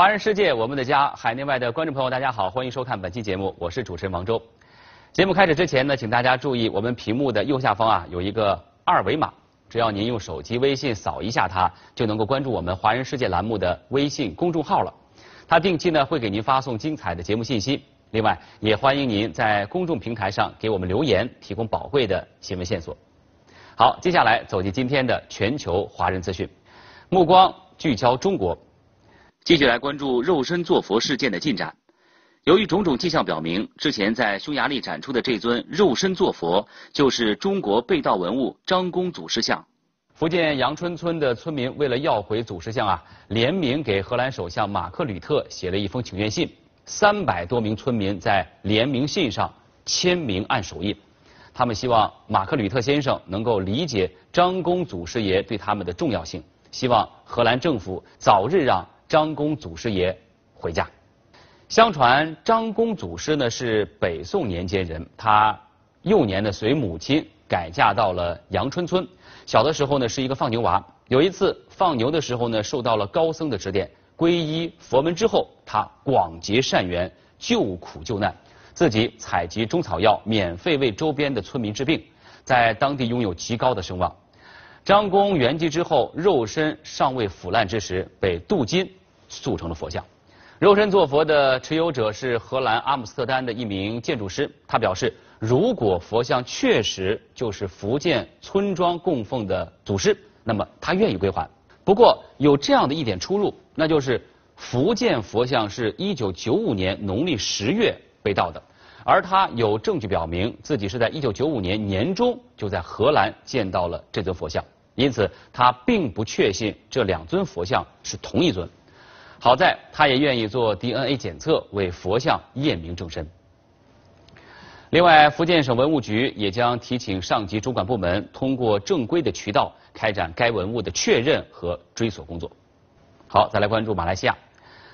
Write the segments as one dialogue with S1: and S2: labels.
S1: 华人世界，我们的家，海内外的观众朋友，大家好，欢迎收看本期节目，我是主持人王周。节目开始之前呢，请大家注意，我们屏幕的右下方啊有一个二维码，只要您用手机微信扫一下它，就能够关注我们华人世界栏目的微信公众号了。它定期呢会给您发送精彩的节目信息，另外也欢迎您在公众平台上给我们留言，提供宝贵的新闻线索。好，接下来走进今天的全球华人资讯，目光聚焦中国。继续来关注肉身坐佛事件的进展。由于种种迹象表明，之前在匈牙利展出的这尊肉身坐佛，就是中国被盗文物张公祖师像。福建阳春村的村民为了要回祖师像啊，联名给荷兰首相马克吕特写了一封请愿信。三百多名村民在联名信上签名按手印，他们希望马克吕特先生能够理解张公祖师爷对他们的重要性，希望荷兰政府早日让。张公祖师爷回家。相传张公祖师呢是北宋年间人，他幼年呢随母亲改嫁到了阳春村。小的时候呢是一个放牛娃。有一次放牛的时候呢受到了高僧的指点，皈依佛门之后，他广结善缘，救苦救难，自己采集中草药，免费为周边的村民治病，在当地拥有极高的声望。张公圆寂之后，肉身尚未腐烂之时，被镀金。塑成了佛像，肉身坐佛的持有者是荷兰阿姆斯特丹的一名建筑师。他表示，如果佛像确实就是福建村庄供奉的祖师，那么他愿意归还。不过有这样的一点出入，那就是福建佛像是一九九五年农历十月被盗的，而他有证据表明自己是在一九九五年年中就在荷兰见到了这尊佛像，因此他并不确信这两尊佛像是同一尊。好在他也愿意做 DNA 检测，为佛像验明正身。另外，福建省文物局也将提请上级主管部门，通过正规的渠道开展该文物的确认和追索工作。好，再来关注马来西亚。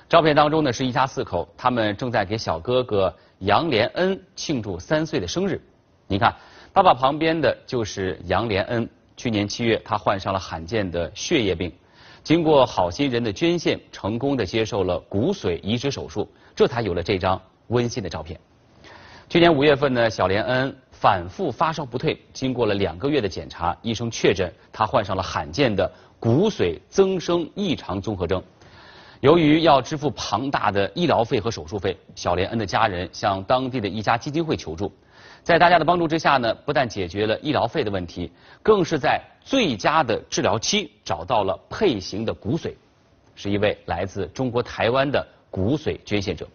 S1: 照片当中呢是一家四口，他们正在给小哥哥杨连恩庆祝三岁的生日。你看，爸爸旁边的就是杨连恩。去年七月，他患上了罕见的血液病。经过好心人的捐献，成功的接受了骨髓移植手术，这才有了这张温馨的照片。去年五月份呢，小连恩反复发烧不退，经过了两个月的检查，医生确诊他患上了罕见的骨髓增生异常综合征。由于要支付庞大的医疗费和手术费，小连恩的家人向当地的一家基金会求助。在大家的帮助之下呢，不但解决了医疗费的问题，更是在最佳的治疗期找到了配型的骨髓，是一位来自中国台湾的骨髓捐献者。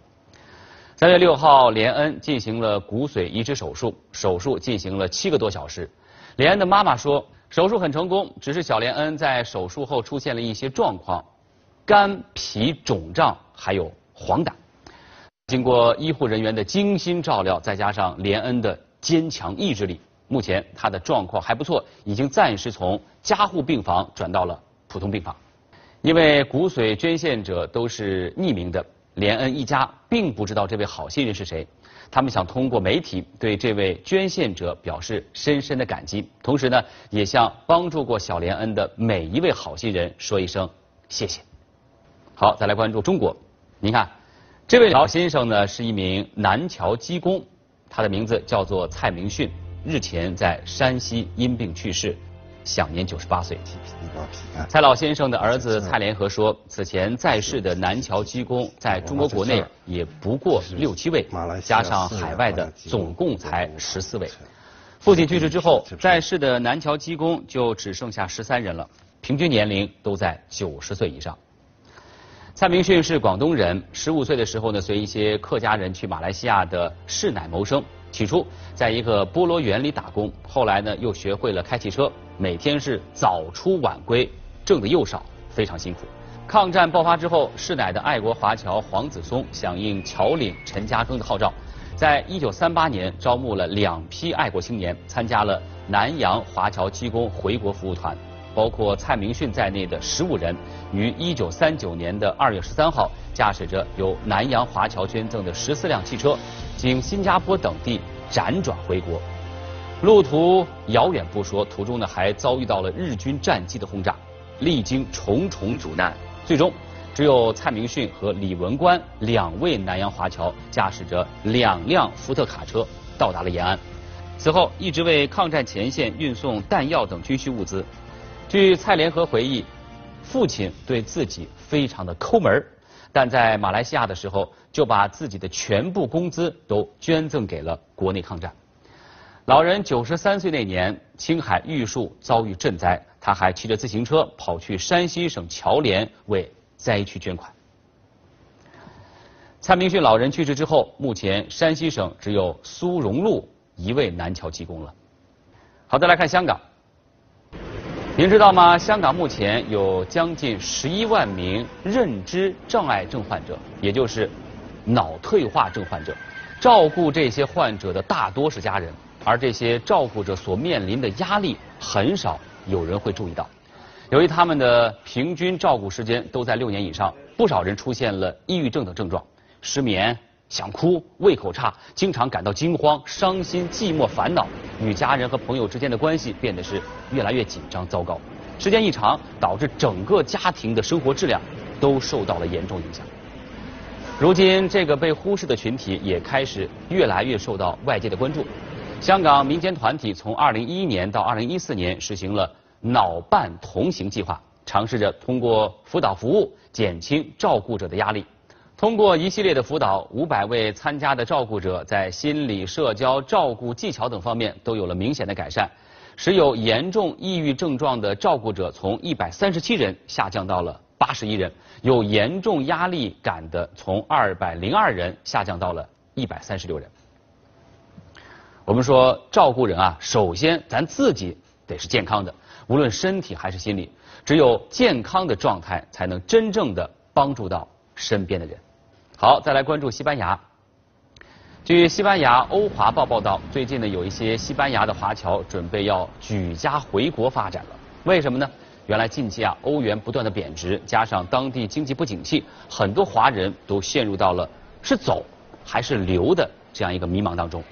S1: 三月六号，连恩进行了骨髓移植手术，手术进行了七个多小时。连恩的妈妈说，手术很成功，只是小连恩在手术后出现了一些状况，肝脾肿胀，还有黄疸。经过医护人员的精心照料，再加上连恩的坚强意志力，目前他的状况还不错，已经暂时从加护病房转到了普通病房。因为骨髓捐献者都是匿名的，连恩一家并不知道这位好心人是谁。他们想通过媒体对这位捐献者表示深深的感激，同时呢，也向帮助过小连恩的每一位好心人说一声谢谢。好，再来关注中国，您看。这位老先生呢是一名南桥机工，他的名字叫做蔡明训，日前在山西因病去世，享年九十八岁。蔡老先生的儿子蔡连和说，此前在世的南桥机工在中国国内也不过六七位，加上海外的总共才十四位。父亲去世之后，在世的南桥机工就只剩下十三人了，平均年龄都在九十岁以上。蔡明训是广东人，十五岁的时候呢，随一些客家人去马来西亚的市乃谋生。起初在一个菠萝园里打工，后来呢又学会了开汽车，每天是早出晚归，挣的又少，非常辛苦。抗战爆发之后，市乃的爱国华侨黄子松响应侨领陈嘉庚的号召，在一九三八年招募了两批爱国青年，参加了南洋华侨机工回国服务团。包括蔡明训在内的十五人，于一九三九年的二月十三号，驾驶着由南洋华侨捐赠的十四辆汽车，经新加坡等地辗转回国。路途遥远不说，途中呢还遭遇到了日军战机的轰炸，历经重重阻难，最终。只有蔡明训和李文官两位南洋华侨驾驶着两辆福特卡车到达了延安。此后一直为抗战前线运送弹药等军需物资。据蔡联合回忆，父亲对自己非常的抠门但在马来西亚的时候就把自己的全部工资都捐赠给了国内抗战。老人九十三岁那年，青海玉树遭遇震灾，他还骑着自行车跑去山西省侨联为。灾区捐款。蔡明训老人去世之后，目前山西省只有苏荣禄一位南侨济公了。好，再来看香港。您知道吗？香港目前有将近十一万名认知障碍症患者，也就是脑退化症患者。照顾这些患者的大多是家人，而这些照顾者所面临的压力，很少有人会注意到。由于他们的平均照顾时间都在六年以上，不少人出现了抑郁症等症状，失眠、想哭、胃口差，经常感到惊慌、伤心、寂寞、烦恼，与家人和朋友之间的关系变得是越来越紧张、糟糕。时间一长，导致整个家庭的生活质量都受到了严重影响。如今，这个被忽视的群体也开始越来越受到外界的关注。香港民间团体从2011年到2014年实行了。脑伴同行计划尝试着通过辅导服务减轻照顾者的压力。通过一系列的辅导，五百位参加的照顾者在心理、社交、照顾技巧等方面都有了明显的改善，使有严重抑郁症状的照顾者从一百三十七人下降到了八十一人，有严重压力感的从二百零二人下降到了一百三十六人。我们说，照顾人啊，首先咱自己得是健康的。无论身体还是心理，只有健康的状态，才能真正的帮助到身边的人。好，再来关注西班牙。据西班牙欧华报报道，最近呢，有一些西班牙的华侨准备要举家回国发展了。为什么呢？原来近期啊，欧元不断的贬值，加上当地经济不景气，很多华人都陷入到了是走还是留的这样一个迷茫当中。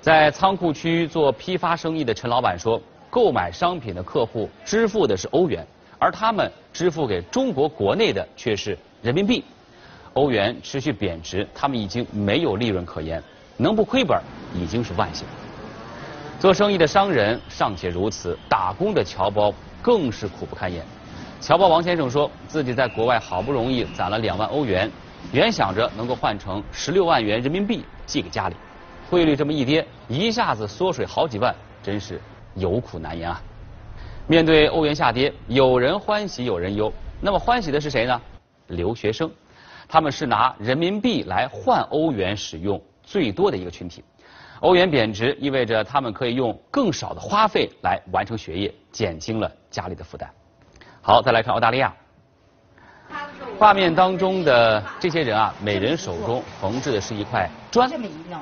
S1: 在仓库区做批发生意的陈老板说。购买商品的客户支付的是欧元，而他们支付给中国国内的却是人民币。欧元持续贬值，他们已经没有利润可言，能不亏本已经是万幸。做生意的商人尚且如此，打工的侨胞更是苦不堪言。侨胞王先生说自己在国外好不容易攒了两万欧元，原想着能够换成十六万元人民币寄给家里，汇率这么一跌，一下子缩水好几万，真是。有苦难言啊！面对欧元下跌，有人欢喜有人忧。那么欢喜的是谁呢？留学生，他们是拿人民币来换欧元使用最多的一个群体。欧元贬值意味着他们可以用更少的花费来完成学业，减轻了家里的负担。好，再来看澳大利亚。画面当中的这些人啊，每人手中缝制的是一块砖。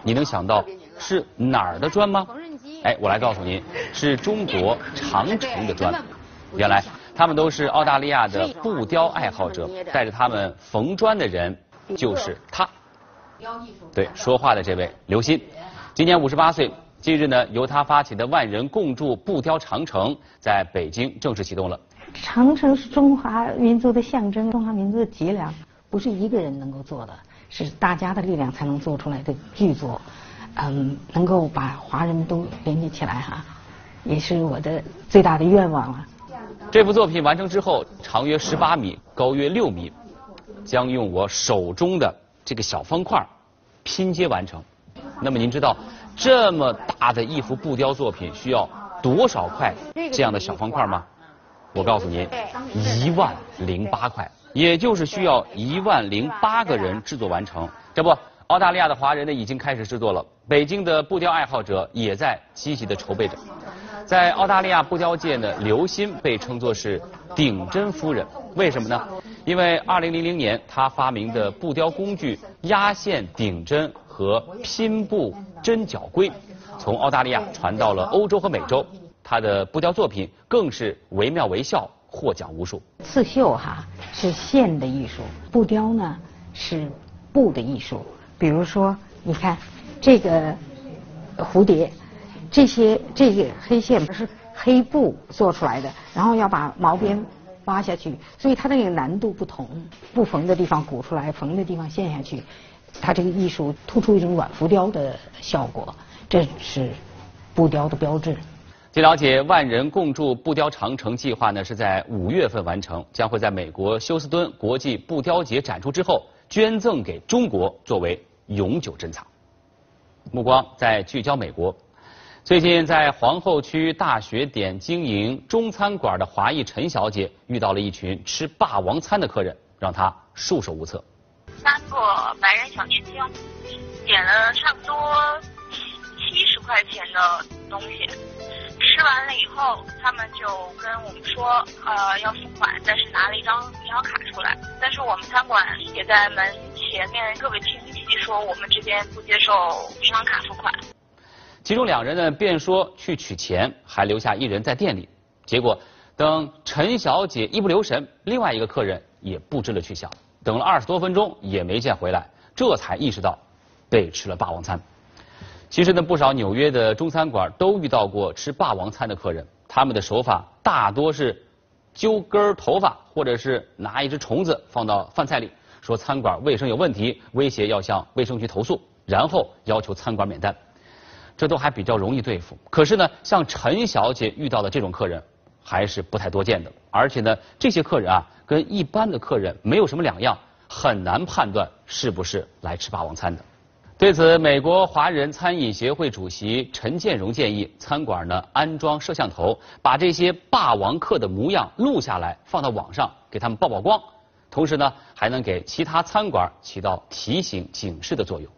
S1: 你能想到是哪儿的砖吗？哎，我来告诉您，是中国长城的砖。原来他们都是澳大利亚的布雕爱好者，带着他们缝砖的人就是他。对，说话的这位刘鑫，今年五十八岁。近日呢，由他发起的万人共筑布雕长城在北京正式启动了。
S2: 长城是中华民族的象征，中华民族的脊梁，不是一个人能够做的，是大家的力量才能做出来的巨作。嗯，能够把华人都连接起来哈，也是我的最大的愿望了。
S1: 这幅作品完成之后，长约十八米，高约六米，将用我手中的这个小方块拼接完成。那么您知道，这么大的一幅布雕作品需要多少块这样的小方块吗？我告诉您，一万零八块，也就是需要一万零八个人制作完成。这不。澳大利亚的华人呢已经开始制作了，北京的布雕爱好者也在积极的筹备着。在澳大利亚布雕界呢，刘鑫被称作是顶针夫人，为什么呢？因为2000年他发明的布雕工具压线顶针和拼布针脚龟，从澳大利亚传到了欧洲和美洲，他的布雕作品更是惟妙惟肖，获奖无数。
S2: 刺绣哈是线的艺术，布雕呢是布的艺术。比如说，你看这个蝴蝶，这些这个黑线是黑布做出来的，然后要把毛边挖下去，所以它那个难度不同，不缝的地方鼓出来，缝的地方陷下去，它这个艺术突出一种软浮雕的效果，这是布雕的标志。
S1: 据了解，万人共筑布雕长城计划呢是在五月份完成，将会在美国休斯敦国际布雕节展出之后捐赠给中国，作为永久珍藏。目光在聚焦美国。最近，在皇后区大学点经营中餐馆的华裔陈小姐遇到了一群吃霸王餐的客人，让她束手无策。
S3: 三个白人小年轻点了差不多七七十块钱的东西，吃完了以后，他们就跟我们说，呃，要付款，但是拿了一张银行卡出来，但是我们餐馆也在门前面特别清晰说，我们这边不接受银行卡付款。
S1: 其中两人呢，便说去取钱，还留下一人在店里。结果等陈小姐一不留神，另外一个客人也不知了去向。等了二十多分钟也没见回来，这才意识到被吃了霸王餐。其实呢，不少纽约的中餐馆都遇到过吃霸王餐的客人，他们的手法大多是揪根头发，或者是拿一只虫子放到饭菜里，说餐馆卫生有问题，威胁要向卫生局投诉，然后要求餐馆免单。这都还比较容易对付，可是呢，像陈小姐遇到的这种客人还是不太多见的，而且呢，这些客人啊，跟一般的客人没有什么两样，很难判断是不是来吃霸王餐的。对此，美国华人餐饮协会主席陈建荣建议，餐馆呢安装摄像头，把这些霸王客的模样录下来，放到网上给他们曝曝光，同时呢，还能给其他餐馆起到提醒警示的作用。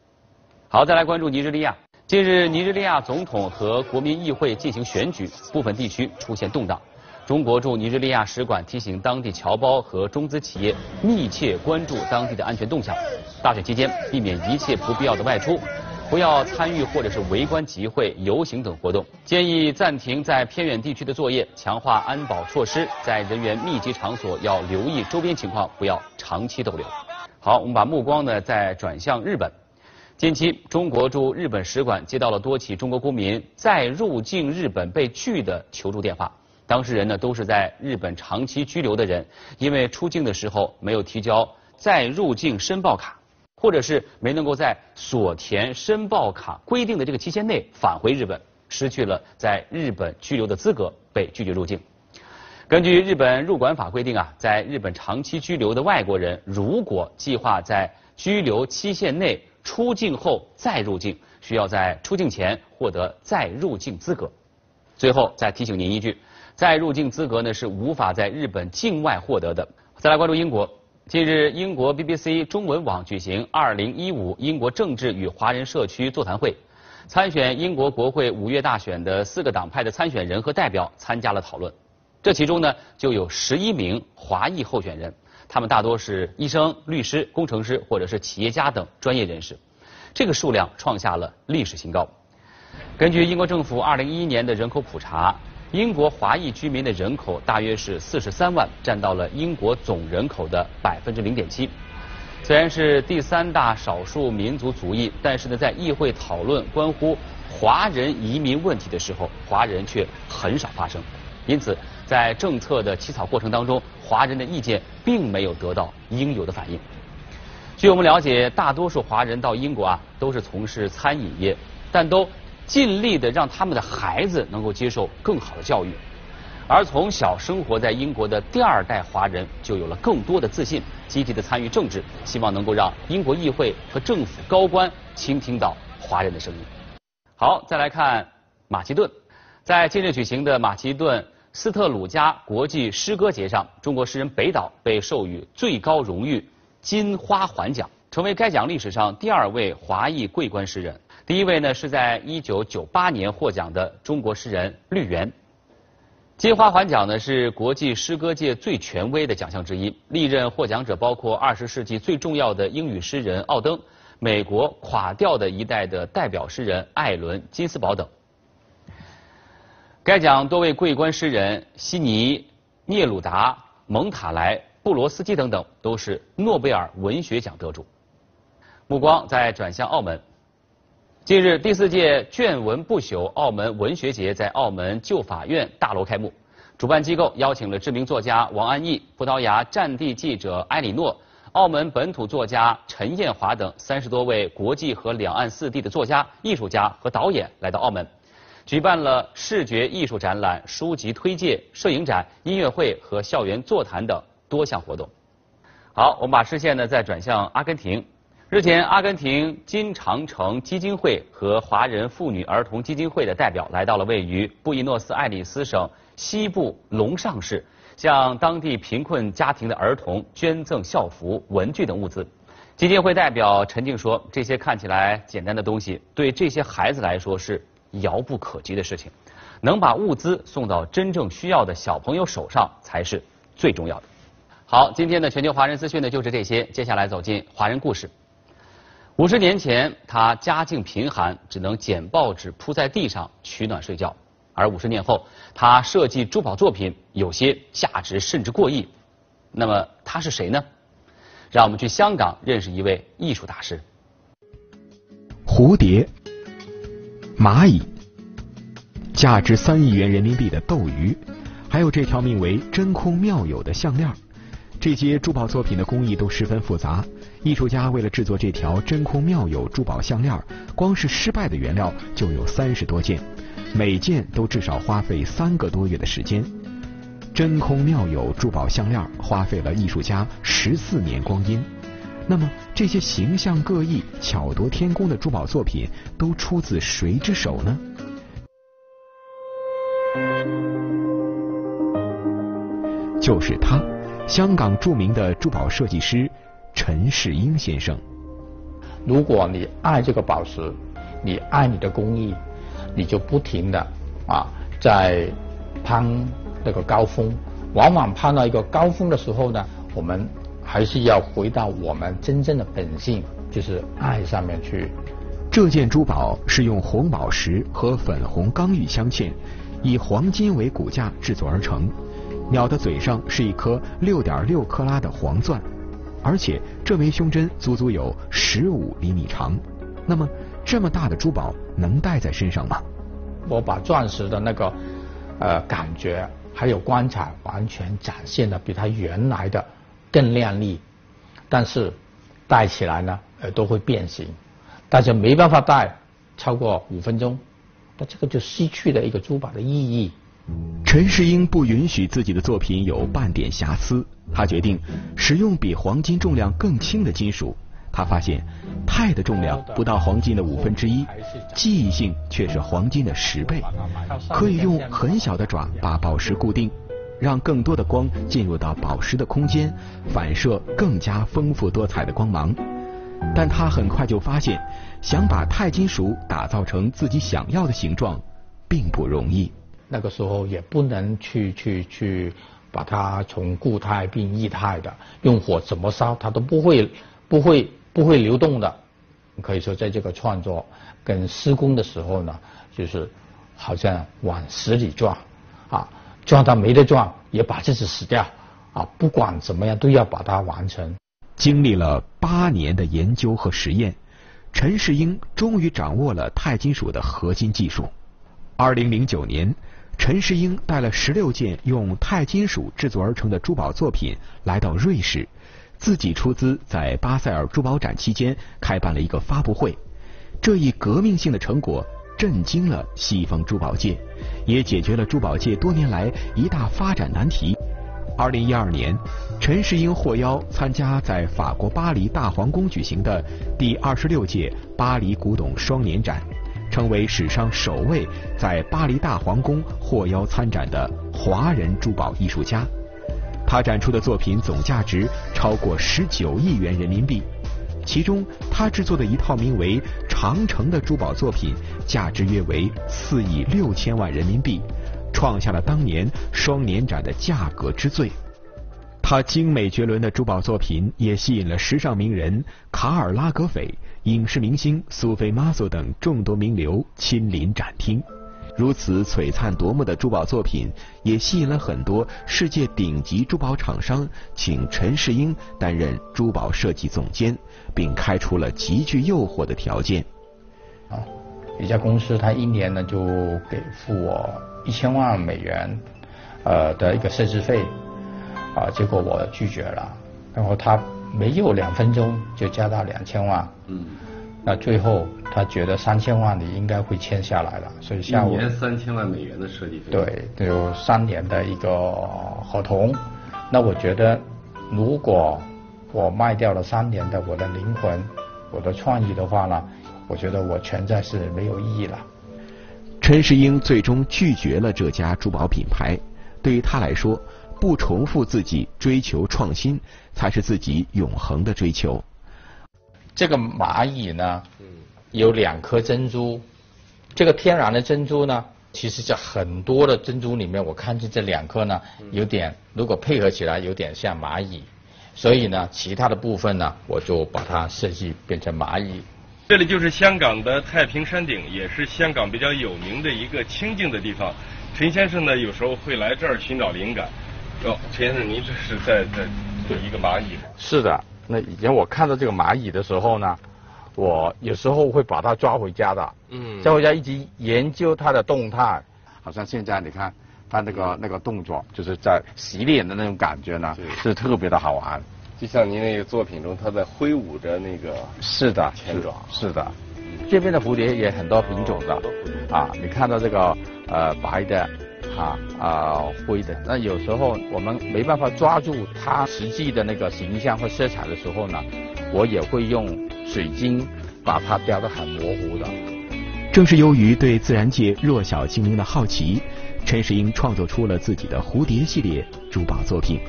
S1: 好，再来关注尼日利亚。近日，尼日利亚总统和国民议会进行选举，部分地区出现动荡。中国驻尼日利亚使馆提醒当地侨胞和中资企业密切关注当地的安全动向。大选期间，避免一切不必要的外出，不要参与或者是围观集会、游行等活动。建议暂停在偏远地区的作业，强化安保措施，在人员密集场所要留意周边情况，不要长期逗留。好，我们把目光呢再转向日本。近期，中国驻日本使馆接到了多起中国公民再入境日本被拒的求助电话。当事人呢都是在日本长期居留的人，因为出境的时候没有提交再入境申报卡，或者是没能够在所填申报卡规定的这个期限内返回日本，失去了在日本居留的资格，被拒绝入境。根据日本入管法规定啊，在日本长期居留的外国人，如果计划在居留期限内出境后再入境，需要在出境前获得再入境资格。最后再提醒您一句，再入境资格呢是无法在日本境外获得的。再来关注英国，近日英国 BBC 中文网举行2015英国政治与华人社区座谈会，参选英国国会五月大选的四个党派的参选人和代表参加了讨论。这其中呢就有十一名华裔候选人。他们大多是医生、律师、工程师或者是企业家等专业人士，这个数量创下了历史新高。根据英国政府2011年的人口普查，英国华裔居民的人口大约是43万，占到了英国总人口的百分之零点七。虽然是第三大少数民族族裔，但是呢，在议会讨论关乎华人移民问题的时候，华人却很少发声。因此，在政策的起草过程当中，华人的意见并没有得到应有的反应。据我们了解，大多数华人到英国啊，都是从事餐饮业，但都尽力的让他们的孩子能够接受更好的教育。而从小生活在英国的第二代华人，就有了更多的自信，积极的参与政治，希望能够让英国议会和政府高官倾听到华人的声音。好，再来看马其顿，在近日举行的马其顿。斯特鲁加国际诗歌节上，中国诗人北岛被授予最高荣誉金花环奖，成为该奖历史上第二位华裔桂冠诗人。第一位呢是在1998年获奖的中国诗人绿园。金花环奖呢是国际诗歌界最权威的奖项之一，历任获奖者包括20世纪最重要的英语诗人奥登、美国垮掉的一代的代表诗人艾伦金斯堡等。该奖多位桂冠诗人悉尼、聂鲁达、蒙塔莱、布罗斯基等等都是诺贝尔文学奖得主。目光再转向澳门，近日第四届卷文不朽澳门文学节在澳门旧法院大楼开幕，主办机构邀请了知名作家王安忆、葡萄牙战地记者埃里诺、澳门本土作家陈艳华等三十多位国际和两岸四地的作家、艺术家和导演来到澳门，举办了视觉艺术展览、书籍推介、摄影展、音乐会和校园座谈等多项活动。好，我们把视线呢再转向阿根廷。日前，阿根廷金长城基金会和华人妇女儿童基金会的代表来到了位于布宜诺斯艾利斯省西部隆上市，向当地贫困家庭的儿童捐赠校服、文具等物资。基金会代表陈静说：“这些看起来简单的东西，对这些孩子来说是遥不可及的事情。能把物资送到真正需要的小朋友手上，才是最重要的。”好，今天的全球华人资讯呢就是这些。接下来走进华人故事。五十年前，他家境贫寒，只能捡报纸铺在地上取暖睡觉。而五十年后，他设计珠宝作品，有些价值甚至过亿。那么他是谁呢？让我们去香港认识一位艺术大师。
S4: 蝴蝶、蚂蚁、价值三亿元人民币的斗鱼，还有这条名为“真空妙有”的项链。这些珠宝作品的工艺都十分复杂，艺术家为了制作这条真空妙有珠宝项链，光是失败的原料就有三十多件，每件都至少花费三个多月的时间。真空妙有珠宝项链花费了艺术家十四年光阴。那么，这些形象各异、巧夺天工的珠宝作品都出自谁之手呢？就是他。香港著名的珠宝设计师陈世英先生，
S5: 如果你爱这个宝石，你爱你的工艺，你就不停的啊在攀那个高峰。往往攀到一个高峰的时候呢，我们还是要回到我们真正的本性，就是爱上面去。
S4: 这件珠宝是用红宝石和粉红刚玉镶嵌，以黄金为骨架制作而成。鸟的嘴上是一颗六点六克拉的黄钻，而且这枚胸针足足有十五厘米长。那么，这么大的珠宝能戴在身上吗？
S5: 我把钻石的那个呃感觉还有光彩完全展现的比它原来的更亮丽，但是戴起来呢呃都会变形，大家没办法戴超过五分钟，那这个就失去了一个珠宝的意义。
S4: 陈世英不允许自己的作品有半点瑕疵，他决定使用比黄金重量更轻的金属。他发现钛的重量不到黄金的五分之一，记忆性却是黄金的十倍，可以用很小的爪把宝石固定，让更多的光进入到宝石的空间，反射更加丰富多彩的光芒。但他很快就发现，想把钛金属打造成自己想要的形状，并不容易。
S5: 那个时候也不能去去去把它从固态变液态的，用火怎么烧它都不会不会不会流动的。可以说在这个创作跟施工的时候呢，就是好像往死里撞啊，撞到没得撞，也把自己死掉啊，不管怎么样都要把它完成。
S4: 经历了八年的研究和实验，陈世英终于掌握了钛金属的核心技术。二零零九年。陈世英带了十六件用钛金属制作而成的珠宝作品来到瑞士，自己出资在巴塞尔珠宝展期间开办了一个发布会。这一革命性的成果震惊了西方珠宝界，也解决了珠宝界多年来一大发展难题。二零一二年，陈世英获邀参加在法国巴黎大皇宫举行的第二十六届巴黎古董双年展。成为史上首位在巴黎大皇宫获邀参展的华人珠宝艺术家。他展出的作品总价值超过十九亿元人民币，其中他制作的一套名为《长城》的珠宝作品，价值约为四亿六千万人民币，创下了当年双年展的价格之最。他精美绝伦的珠宝作品也吸引了时尚名人卡尔拉格斐、影视明星苏菲玛索等众多名流亲临展厅。如此璀璨夺目的珠宝作品，也吸引了很多世界顶级珠宝厂商请陈世英担任珠宝设计总监，并开出了极具诱惑的条件。
S5: 啊，一家公司他一年呢就给付我一千万美元。呃的一个设置费，啊，结果我拒绝了，然后他没有两分钟就加到两千万，嗯，那最后他觉得三千万你应该会签下来了，所以下午
S6: 一年三千万美元的设计费，
S5: 对，有三年的一个合同，那我觉得如果我卖掉了三年的我的灵魂，我的创意的话呢，我觉得我存在是没有意义了。
S4: 陈世英最终拒绝了这家珠宝品牌。对于他来说，不重复自己追求创新，才是自己永恒的追求。
S5: 这个蚂蚁呢，有两颗珍珠。这个天然的珍珠呢，其实在很多的珍珠里面，我看见这两颗呢，有点如果配合起来，有点像蚂蚁。所以呢，其他的部分呢，我就把它设计变成蚂蚁。
S6: 这里就是香港的太平山顶，也是香港比较有名的一个清静的地方。陈先生呢，有时候会来这儿寻找灵感。哦，陈先生，您这是在在做一个蚂蚁？
S5: 是的。那以前我看到这个蚂蚁的时候呢，我有时候会把它抓回家的。嗯。抓回家一直研究它的动态。好像现在你看它那个那个动作，就是在洗脸的那种感觉呢，是特别的好玩。
S6: 就像您那个作品中，它在挥舞着那个
S5: 是的
S6: 前爪，
S5: 是的。这边的蝴蝶也很多品种的啊，你看到这个呃白的啊啊灰的，那有时候我们没办法抓住它实际的那个形象和色彩的时候呢，我也会用水晶把它雕得很模糊的。
S4: 正是由于对自然界弱小精灵的好奇，陈世英创作出了自己的蝴蝶系列珠宝作品。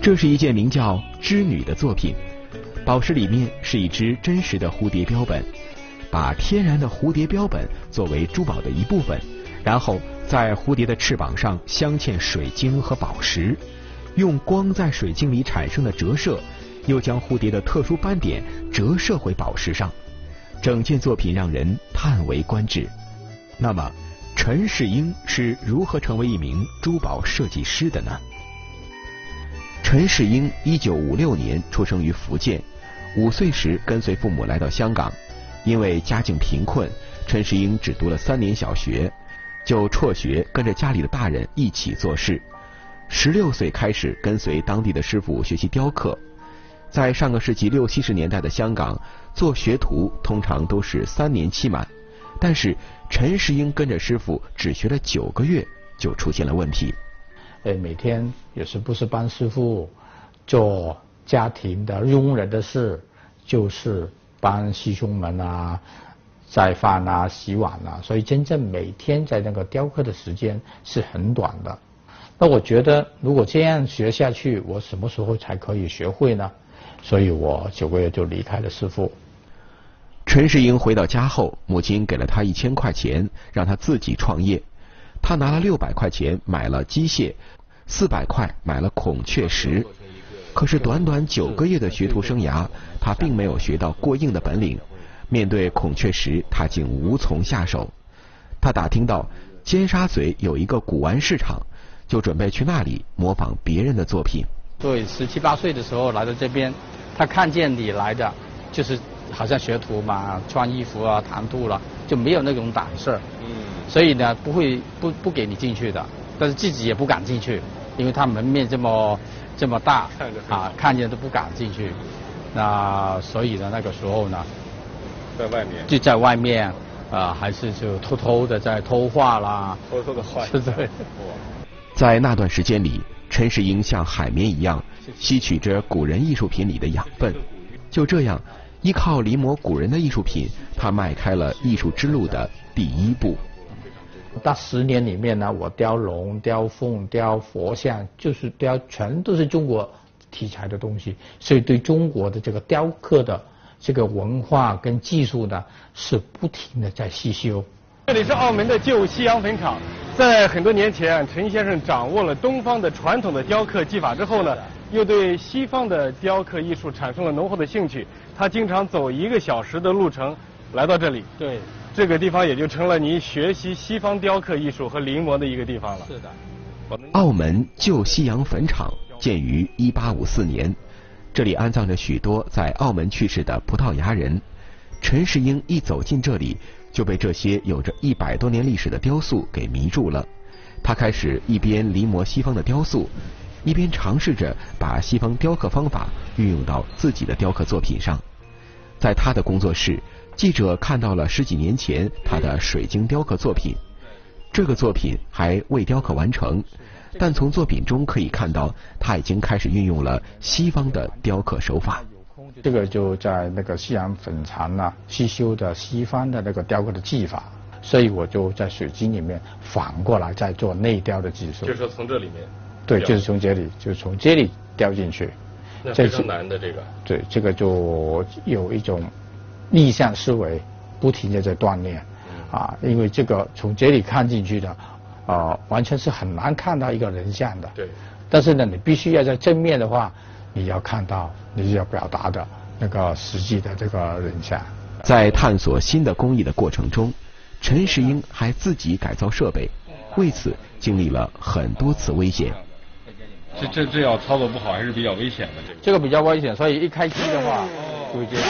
S4: 这是一件名叫《织女》的作品，宝石里面是一只真实的蝴蝶标本，把天然的蝴蝶标本作为珠宝的一部分，然后在蝴蝶的翅膀上镶嵌水晶和宝石，用光在水晶里产生的折射，又将蝴蝶的特殊斑点折射回宝石上，整件作品让人叹为观止。那么，陈世英是如何成为一名珠宝设计师的呢？陈世英一九五六年出生于福建，五岁时跟随父母来到香港。因为家境贫困，陈世英只读了三年小学，就辍学，跟着家里的大人一起做事。十六岁开始跟随当地的师傅学习雕刻。在上个世纪六七十年代的香港，做学徒通常都是三年期满，但是陈世英跟着师傅只学了九个月，就出现了问题。
S5: 哎，每天有时不是帮师傅做家庭的佣人的事，就是帮师兄们啊摘饭啊、洗碗啊，所以真正每天在那个雕刻的时间是很短的。那我觉得，如果这样学下去，我什么时候才可以学会呢？所以我九个月就离开了师傅。
S4: 陈世英回到家后，母亲给了他一千块钱，让他自己创业。他拿了六百块钱买了机械，四百块买了孔雀石。可是短短九个月的学徒生涯，他并没有学到过硬的本领。面对孔雀石，他竟无从下手。他打听到尖沙咀有一个古玩市场，就准备去那里模仿别人的作品。
S5: 对，十七八岁的时候来到这边，他看见你来的，就是好像学徒嘛，穿衣服啊，谈吐了，就没有那种胆色。嗯。所以呢，不会不不给你进去的，但是自己也不敢进去，因为他门面这么这么大，啊，看见都不敢进去。那所以呢，那个时候呢，
S6: 在外面
S5: 就在外面啊，还是就偷偷的在偷画啦，
S6: 偷偷的画。
S5: 是 对。
S4: 在那段时间里，陈世英像海绵一样吸取着古人艺术品里的养分，就这样依靠临摹古人的艺术品，他迈开了艺术之路的第一步。
S5: 那十年里面呢，我雕龙、雕凤、雕佛像，就是雕全都是中国题材的东西，所以对中国的这个雕刻的这个文化跟技术呢，是不停的在吸修。
S6: 这里是澳门的旧西洋坟场，在很多年前，陈先生掌握了东方的传统的雕刻技法之后呢，又对西方的雕刻艺术产生了浓厚的兴趣。他经常走一个小时的路程来到这里。
S5: 对。
S6: 这个地方也就成了您学习西方雕刻艺术和临摹的一个地方了。
S5: 是的。
S4: 澳门旧西洋坟场建于一八五四年，这里安葬着许多在澳门去世的葡萄牙人。陈世英一走进这里，就被这些有着一百多年历史的雕塑给迷住了。他开始一边临摹西方的雕塑，一边尝试着把西方雕刻方法运用到自己的雕刻作品上。在他的工作室，记者看到了十几年前他的水晶雕刻作品。这个作品还未雕刻完成，但从作品中可以看到，他已经开始运用了西方的雕刻手法。
S5: 这个就在那个西洋粉残啊，吸收的西方的那个雕刻的技法，所以我就在水晶里面反过来再做内雕的技术。
S6: 就是说从这里面。
S5: 对，就是从这里，就是从这里雕进去。
S6: 那非常难的这个。
S5: 对，这个就有一种逆向思维，不停的在锻炼。啊，因为这个从这里看进去的，啊，完全是很难看到一个人像的。
S6: 对。
S5: 但是呢，你必须要在正面的话，你要看到你要表达的那个实际的这个人像。
S4: 在探索新的工艺的过程中，陈世英还自己改造设备，为此经历了很多次危险。
S6: 这这这要操作不好还是比较危险的。这个
S5: 这个比较危险，所以一开机的话就会这样。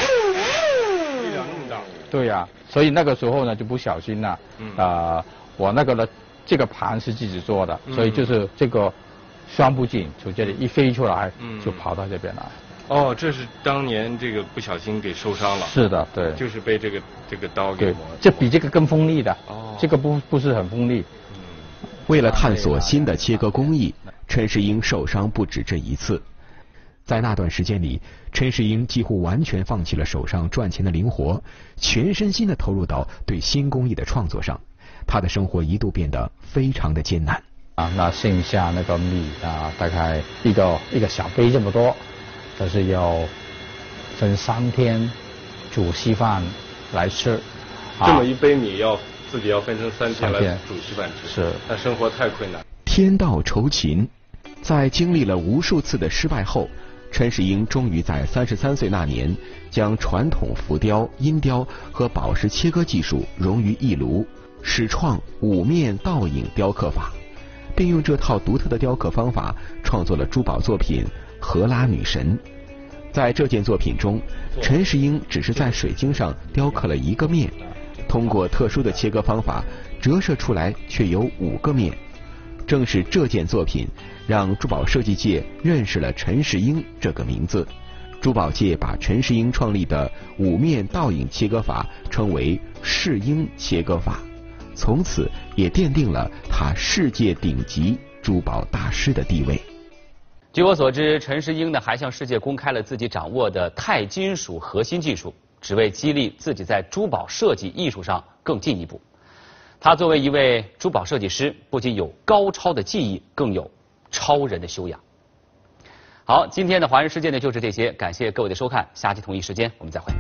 S6: 力量那么大。
S5: 对呀。所以那个时候呢就不小心了，啊，我那个呢这个盘是自己做的，所以就是这个双步镜从这里一飞出来，就跑到这边来。
S6: 哦，这是当年这个不小心给受伤了。
S5: 是的，对。
S6: 就是被这个这个刀给磨。
S5: 这比这个更锋利的。哦。这个不不是很锋利。
S4: 为了探索新的切割工艺，陈世英受伤不止这一次。在那段时间里，陈世英几乎完全放弃了手上赚钱的灵活，全身心的投入到对新工艺的创作上。他的生活一度变得非常的艰难。
S5: 啊，那剩下那个米啊，大概一个一个小杯这么多，但是要分三天煮稀饭来吃。
S6: 这么一杯米要自己要分成三天来煮稀饭吃，
S5: 是。
S6: 那生活太困难。
S4: 天道酬勤，在经历了无数次的失败后。陈世英终于在三十三岁那年，将传统浮雕、阴雕和宝石切割技术融于一炉，始创五面倒影雕刻法，并用这套独特的雕刻方法创作了珠宝作品《荷拉女神》。在这件作品中，陈世英只是在水晶上雕刻了一个面，通过特殊的切割方法，折射出来却有五个面。正是这件作品，让珠宝设计界认识了陈世英这个名字。珠宝界把陈世英创立的五面倒影切割法称为“世英切割法”，从此也奠定了他世界顶级珠宝大师的地位。
S1: 据我所知，陈世英呢还向世界公开了自己掌握的钛金属核心技术，只为激励自己在珠宝设计艺术上更进一步。他作为一位珠宝设计师，不仅有高超的技艺，更有超人的修养。好，今天的华人世界呢就是这些，感谢各位的收看，下期同一时间我们再会。